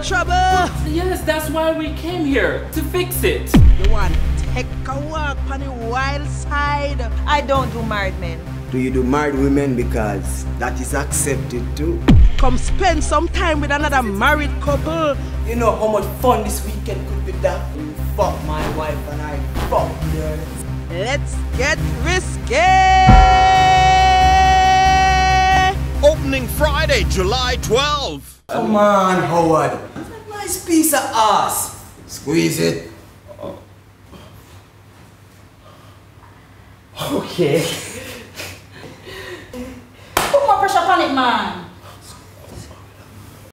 a trouble. Yes, that's why we came here, to fix it. You want take a walk on the wild side. I don't do married men. Do you do married women because that is accepted too? Come spend some time with another married couple. You know how much fun this weekend could be that? You fuck my wife and I fuck yours. Let's get risky. Opening Friday, July 12. Come on, Howard. That's a nice piece of ass. Squeeze it. Okay. Put more pressure on it, man.